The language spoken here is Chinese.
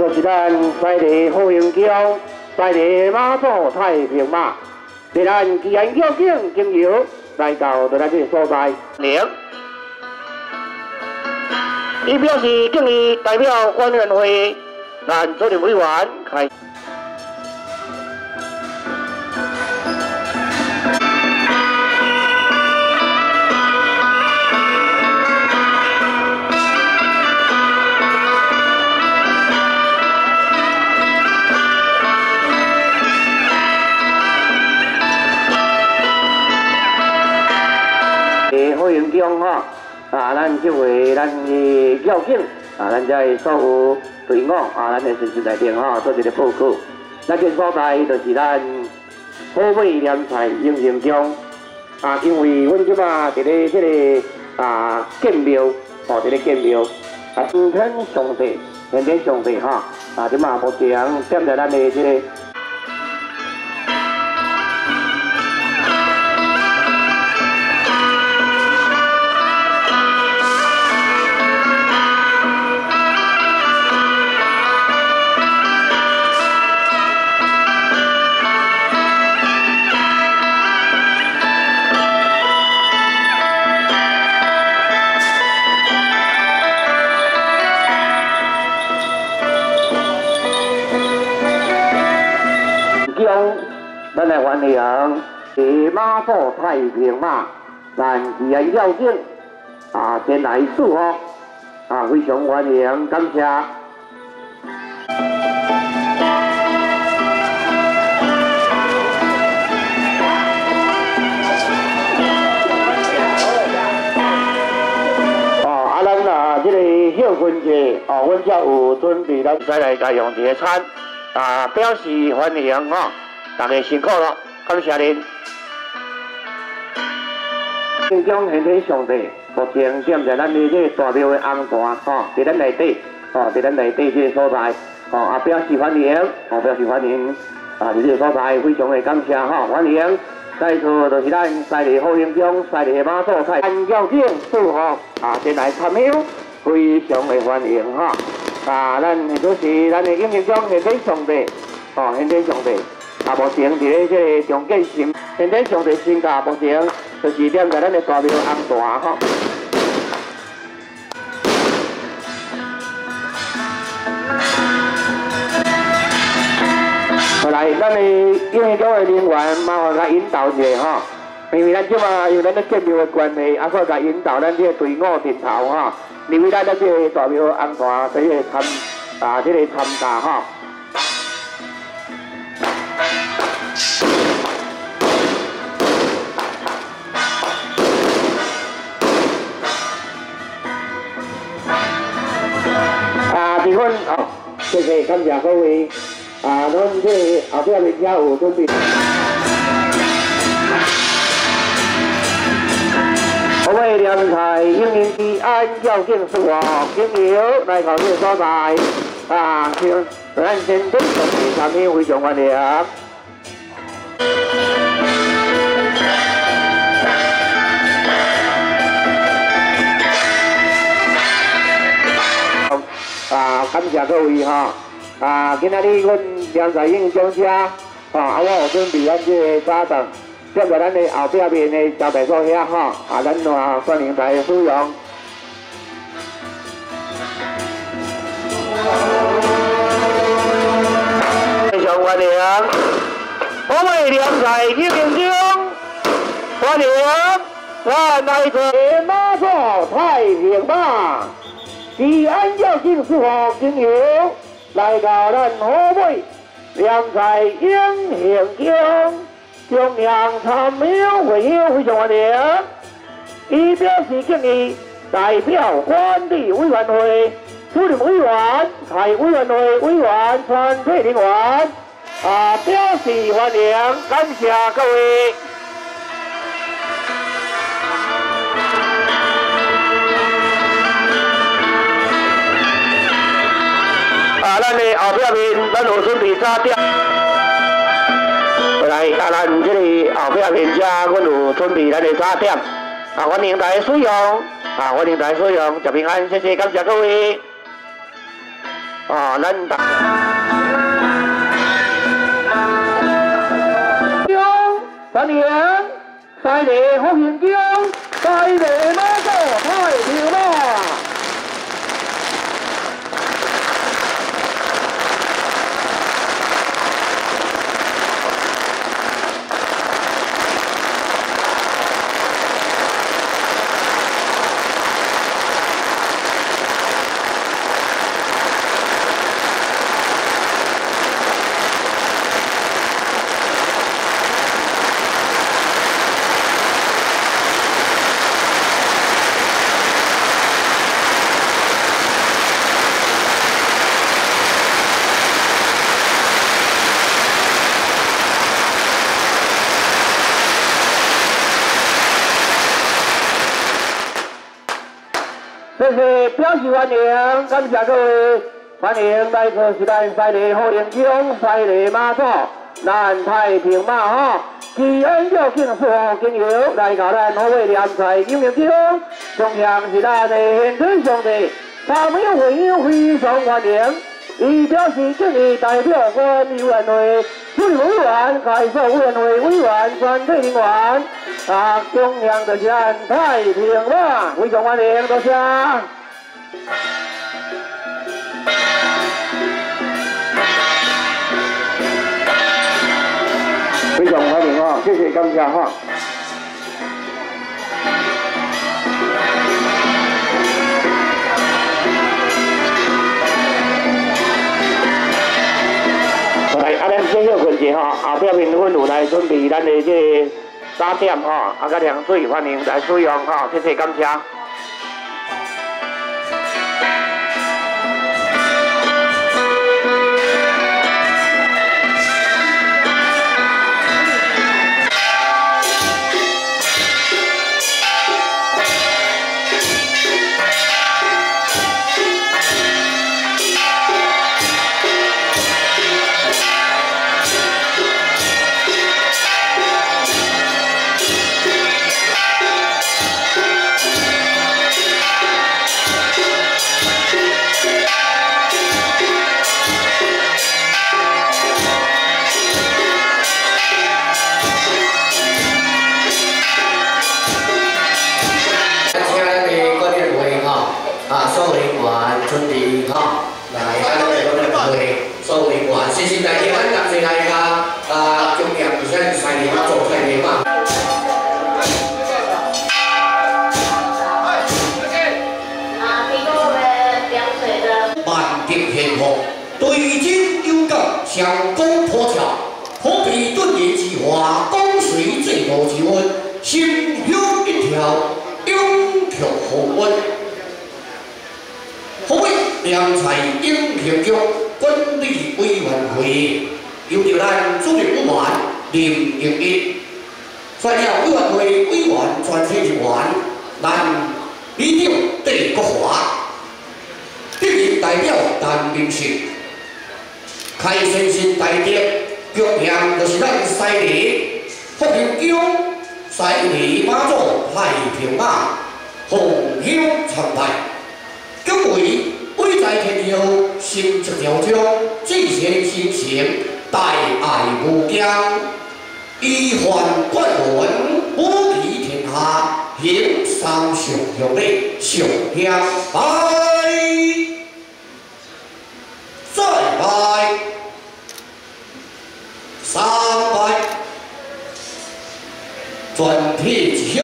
就是咱在地好运桥，在地马祖太平马，是咱吉安交警经由来到的咱这个所在。零，伊表示敬意，代表委员会，咱主任委员开。即位咱的交警，啊，咱在所有队伍，啊，咱的巡视内面吼，做一个报告。咱个所在就是咱好美联菜英雄中，啊，因为阮即马伫咧即个啊建庙，吼，伫咧建庙，啊，今天上帝，今天上帝哈，啊，即马目前踮在咱的即个。欢迎骑马祖太平马，咱吉安要紧啊，前来祝贺啊，非常欢迎，感谢。啊，啊，咱啊，这个孝坤节啊，阮才有准备咱再来家用一餐啊，表示欢迎哈。大家辛苦了，感谢您。敬将现体上帝，目前踮在咱的这个大庙的红坛，吼，在咱内底，吼，在咱内底这个所在，吼，啊，表示欢迎，吼，表示欢迎，啊，这个所在非常的感谢，吼，欢迎。再次就是咱西里好英雄，西里马祖太安教警祝贺，啊，前来参与，非常的欢迎，哈。啊，咱就是咱的英雄现体上帝，吼，现体上帝。啊，目前伫咧即个重建新，现在上帝新家目前就是踮在咱的大庙红坛吼。来，咱的因为两位人员麻烦甲引导一下吼，因为咱即马因为咱咧建庙的关系，啊，所以甲引导咱即个队伍阵头吼，因为咱咧即个大庙红坛即个参啊，即个参加吼。哦，谢谢感谢各位啊，咱这后边的跳舞准备。我为良才英明之安要敬是我敬友来考虑所在啊，请咱先尊重第三名非常欢迎。啊，感谢各位哈！啊，今仔日阮良才英雄车，啊，啊，我有准备咱这个沙凳，站在咱的后壁面的招牌所遐哈，啊，咱啊欢迎大家使用。非常欢迎，我们良才英雄欢迎，咱来自马祖太平马。吉安要进四号经由来到咱河北良才英雄乡，中央参庙会议非常欢迎，以表示敬意，代表管理委员会主任委员、财委员会委员、全体人员啊表示欢迎，感谢各位。咱的后壁面，咱有准备炸点。来，啊，咱这里后壁面遮，阮有准备咱的炸点，啊，欢迎大家使用。啊，欢迎大家收用，祝平安，谢谢，感谢各位。啊，咱大。欢迎，赛礼好形象，赛礼马祖太平马。谢谢表示欢迎，感谢各位，欢迎来自是咱西丽好英雄，西丽马祖，南太平马哈，吉安叫庆祝经由来到咱好位联赛英雄中，同样是咱的现场兄弟，他们会员非常欢迎。以表示敬意，代表我委员会主任委员、介绍委员会委员、全体人员，啊，中央的县太平马，非常欢迎，多谢。非常欢迎啊，谢谢，感谢哈。先休困一哈，后壁面阮有来准备咱的这三点吼，啊，甲凉水欢迎来使用哈，谢谢感谢。向良才英雄局管理委员会？由着咱主任委员林永一，率领委员会委员全体人员，咱李长戴国华，特别代表陈明信。开先生大德，局念就是咱西里福平江西里马祖太平马，红香参拜。各位在天后，心出条章，志先心情，大爱无疆，一番冠文，武皮天下，行三上用力，上香拜。再拜三拜，全体齐。